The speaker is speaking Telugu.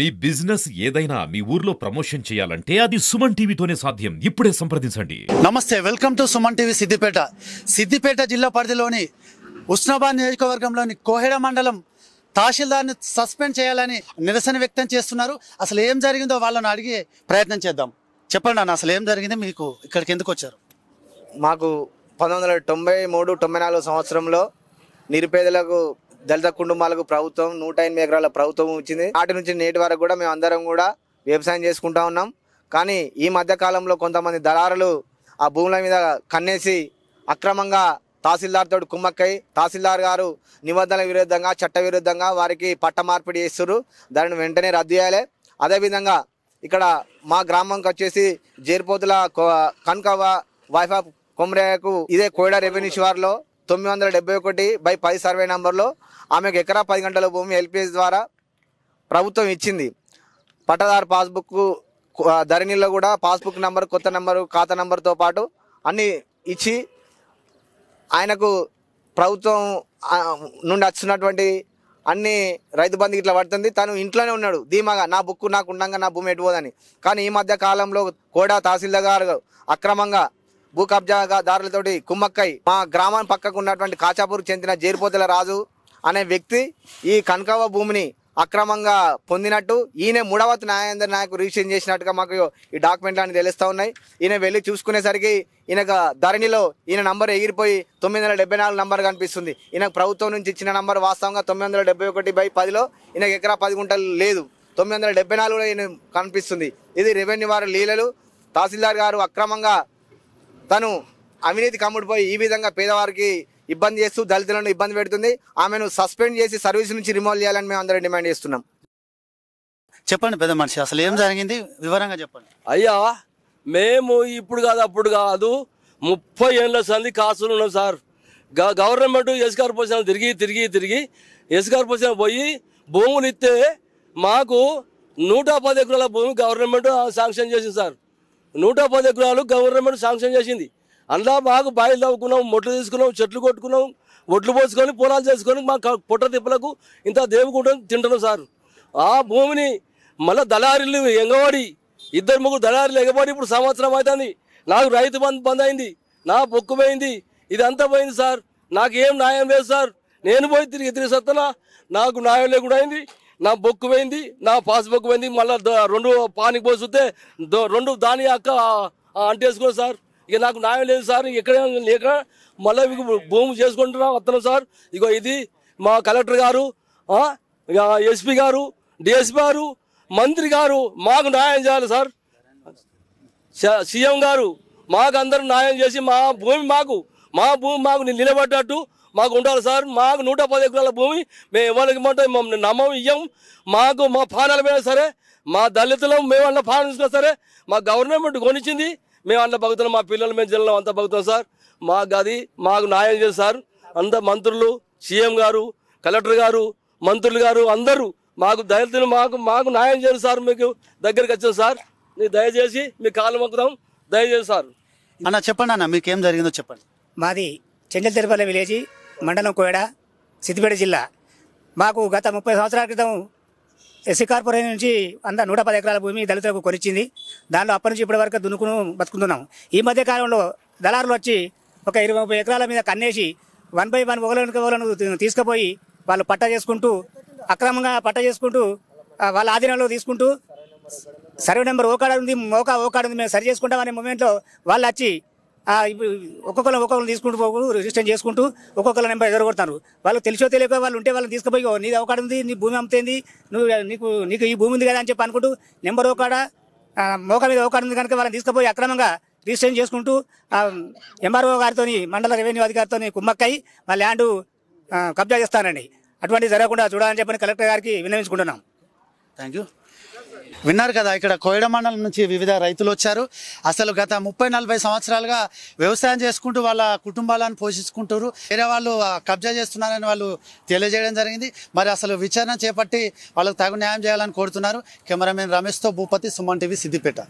మీ బిజినెస్ ఏదైనా మీ ఊర్లో ప్రమోషన్ చేయాలంటే అది సుమన్ టీవీతోనే సాధ్యం. ఇప్పుడే సంప్రదించండి. నమస్తే welcome to Suman TV Siddipet. Siddipet జిల్లా పరిధిలోని ఉస్నాబాద్ నియోజకవర్గంలోని కోహెడ మండలం తహసీల్దార్ని సస్పెండ్ చేయాలని నిరసన వ్యక్తం చేస్తున్నారు. అసలు ఏం జరిగిందో వాళ్ళని అడిగి ప్రయత్నం చేద్దాం. చెప్పండి అన్న అసలు ఏం జరిగింది? మీకు ఇక్కడికి ఎందుకు వచ్చారు? మాకు పంతొమ్మిది వందల తొంభై మూడు తొంభై నాలుగు సంవత్సరంలో నిరుపేదలకు దళిత కుటుంబాలకు ప్రభుత్వం నూట ఎనిమిది ఎకరాల ప్రభుత్వం ఇచ్చింది. నాటి నుంచి నేటి వరకు కూడా మేము అందరం కూడా వ్యవసాయం చేసుకుంటా ఉన్నాం. కానీ ఈ మధ్య కాలంలో కొంతమంది దళారులు ఆ భూముల మీద కన్నేసి అక్రమంగా తహసీల్దార్తో కుమ్మక్కై తహసీల్దార్ గారు నిబంధనల విరుద్ధంగా చట్ట విరుద్ధంగా వారికి పట్ట మార్పిడి చేస్తున్నారు దానిని వెంటనే రద్దు చేయాలి. అదేవిధంగా ఇక్కడ మా గ్రామంకి వచ్చేసి జేరిపోతుల కనకవ వైఫ్ ఆఫ్ కొమరేకు ఇదే కోయడా రెవెన్యూ శివార్లో తొమ్మిది వందల డెబ్బై ఒకటి బై పది సర్వే నంబర్లో ఆమెకు ఎకరా పది గంటల భూమి ఎల్పిఎస్ ద్వారా ప్రభుత్వం ఇచ్చింది. పట్టదారు పాస్బుక్ ధరణిలో కూడా పాస్బుక్ నంబర్ కొత్త నంబరు ఖాతా నంబర్తో పాటు అన్నీ ఇచ్చి ఆయనకు ప్రభుత్వం నుండి వచ్చినటువంటి అన్ని రైతు బంధు ఇట్లా పడుతుంది. తను ఇంట్లోనే ఉన్నాడు. ధీమాగా నా బుక్ నాకు ఉండగా నా భూమి ఎటుపోదని కానీ ఈ మధ్య కాలంలో కూడా తహసీల్దార్ గారు అక్రమంగా భూ కబ్జాదారులతోటి కుమ్మక్కై మా గ్రామం పక్కకు ఉన్నటువంటి కాచాపూర్కి చెందిన జేరిపోతుల రాజు అనే వ్యక్తి ఈ కనకవ భూమిని అక్రమంగా పొందినట్టు ఈయన మూడవతి న్యాయేంద్ర నాయకు రిజిస్ట్రేషన్ చేసినట్టుగా మాకు ఈ డాక్యుమెంట్లు అని తెలుస్తూ ఉన్నాయి. ఈయన వెళ్ళి చూసుకునేసరికి ఈయన ధరణిలో ఈయన నంబర్ ఎగిరిపోయి తొమ్మిది వందల డెబ్బై నాలుగు నంబర్ కనిపిస్తుంది. ఈయనకు ప్రభుత్వం నుంచి ఇచ్చిన నంబర్ వాస్తవంగా తొమ్మిది వందల డెబ్బై ఒకటి బై పదిలో ఈయనకు ఎకరా పది గుంటలు లేదు. తొమ్మిది వందల డెబ్బై నాలుగులో ఈయన కనిపిస్తుంది. ఇది రెవెన్యూ వారి లీలలు. తహసీల్దార్ గారు అక్రమంగా తను అవినీతి కమ్ముడిపోయి ఈ విధంగా పేదవారికి ఇబ్బంది చేస్తూ దళితులను ఇబ్బంది పెడుతుంది. ఆమెను సస్పెండ్ చేసి సర్వీస్ నుంచి రిమూవ్ చేయాలని మేము అందరం డిమాండ్ చేస్తున్నాం. చెప్పండి పెద్ద మనిషి అసలు ఏం జరిగింది? వివరంగా చెప్పండి. అయ్యా మేము ఇప్పుడు కాదు అప్పుడు కాదు ముప్పై ఏళ్ళ సంది కాసులు ఉన్నాం సార్. గ- గవర్నమెంట్ ఎస్ కార్పొరేషన్ తిరిగి తిరిగి తిరిగి ఎస్ కార్పొరేషన్ పోయి భూములు ఇస్తే మాకు నూట పది ఎకరాల భూమి గవర్నమెంట్ శాంక్షన్ చేసింది సార్. నూట పది ఎకరాలు గవర్నమెంట్ శాంక్షన్ చేసింది. అందులో మాకు బాయిలు తవ్వుకున్నాం మొట్లు తీసుకున్నాం చెట్లు కొట్టుకున్నాం ఒడ్లు పోసుకొని పొలాలు చేసుకొని మా క- పొట్ట తిప్పలకు ఇంత దేవుకుంటాం తింటున్నాం సార్. ఆ భూమిని మళ్ళీ దళారీలు ఎంగవాడి ఇద్దరు ముగ్గురు దళారీలు ఎగబడి ఇప్పుడు సంవత్సరం అవుతుంది నాకు రైతు బంద్ బంద్ అయింది నా బొక్కు పోయింది ఇదంతా పోయింది సార్. నాకు ఏం న్యాయం లేదు సార్. నేను పోయి తిరిగి తిరిగి సత్తనా నాకు న్యాయం లేకుండా అయింది. నా బొక్కు పోయింది నా పాస్ పోయింది మళ్ళీ రెండు పానికి పోస్తే రెండు దాని అక్క అంటేసుకో సార్. ఇక నాకు న్యాయం లేదు సార్ ఎక్కడ లేక మళ్ళీ భూమి చేసుకుంటున్నా వస్తున్నాం సార్. ఇగో ఇది మా కలెక్టర్ గారు ఎస్పీ గారు డిఎస్పీ గారు మంత్రి గారు మాకు న్యాయం చేయాలి సార్. సీఎం గారు మాకు అందరూ న్యాయం చేసి మా భూమి మాకు మా భూమి మాకు నిలబడ్డట్టు మాకు ఉండాలి సార్. మాకు నూట పది ఎకరాల భూమి. మేము ఎవరికి ఇమ్మంటే మమ్మల్ని నమ్మం ఇయ్యం. మాకు మా పానాలు పోయినా సరే మా దళితులు మేము అన్న తీసుకున్నా సరే మా గవర్నమెంట్ కొనిచ్చింది. మేము అన్న బతుకుతున్నాం మా పిల్లలు మేము జిల్లాలో అంతా బతుకుతాం సార్. మాకు అది మాకు న్యాయం చేసి సార్. అంత మంత్రులు సీఎం గారు కలెక్టర్ గారు మంత్రులు గారు అందరూ మాకు దళితులు మాకు మాకు న్యాయం చేయాలి సార్. మీకు దగ్గరికి వచ్చాం సార్. మీరు దయచేసి మీ కాలు మొక్కుదాం. దయచేసి సార్. అన్న చెప్పండి అన్న మీకు ఏం జరిగిందో చెప్పండి. మాది చెంచల్ తిరుపల్లి విలేజ్. మండలం కోయడ సిద్దిపేట జిల్లా. మాకు గత ముప్పై సంవత్సరాల క్రితం ఎస్సీ కార్పొరేషన్ నుంచి అంత నూట పది ఎకరాల భూమి దళితులకు కొనిచ్చింది. దానిలో అప్పటి నుంచి ఇప్పటి వరకు దున్నుకును బతుకుతున్నాం. ఈ మధ్య కాలంలో దళారులు వచ్చి ఒక ఇరవై ముప్పై ఎకరాల మీద కన్నేసి వన్ బై వన్ ఒకలను ఒకలను తీసుకుపోయి వాళ్ళు పట్ట చేసుకుంటూ అక్రమంగా పట్ట చేసుకుంటూ వాళ్ళ ఆధీనంలో తీసుకుంటూ సర్వే నెంబర్ ఓకాడ ఉంది మోకా ఓకాడ ఉంది మేము సరి చేసుకుంటాం అనే మూమెంట్లో వాళ్ళు వచ్చి ఇప్పుడు ఒక్కొక్కరు ఒక్కొక్కరు తీసుకుంటూ పోకు రిజిస్టర్ చేసుకుంటూ ఒక్కొక్కరు నెంబర్ ఎదురగొడతారు వాళ్ళు తెలిసో తెలియక వాళ్ళు ఉంటే వాళ్ళని తీసుకుపోయి "ఓ, నీది ఒకటి ఉంది నీ భూమి అమ్ముతుంది నువ్వు నీకు నీకు ఈ భూమి ఉంది కదా అని చెప్పి అనుకుంటూ నెంబర్ ఒకడ మోక మీద ఒకటి ఉంది కనుక వాళ్ళని తీసుకుపోయి అక్రమంగా రిజిస్ట్రేషన్ చేసుకుంటూ ఎంఆర్ఓ గారితో మండల రెవెన్యూ అధికారితో కుమ్మక్కై మా ల్యాండ్ కబ్జా చేస్తానండి అటువంటి జరగకుండా చూడాలని చెప్పని కలెక్టర్ గారికి విన్నవించుకుంటున్నాం. థ్యాంక్ యూ విన్నారు కదా ఇక్కడ కోయడ మండలం నుంచి వివిధ రైతులు వచ్చారు. అసలు గత ముప్పై నలభై సంవత్సరాలుగా వ్యవసాయం చేసుకుంటూ వాళ్ళ కుటుంబాలను పోషించుకుంటారు వేరే వాళ్ళు కబ్జా చేస్తున్నారని వాళ్ళు తెలియజేయడం జరిగింది. మరి అసలు విచారణ చేపట్టి వాళ్ళకు తగు న్యాయం చేయాలని కోరుతున్నారు. కెమెరామెన్ రమేష్తో భూపతి సుమన్ టీవీ సిద్దిపేట.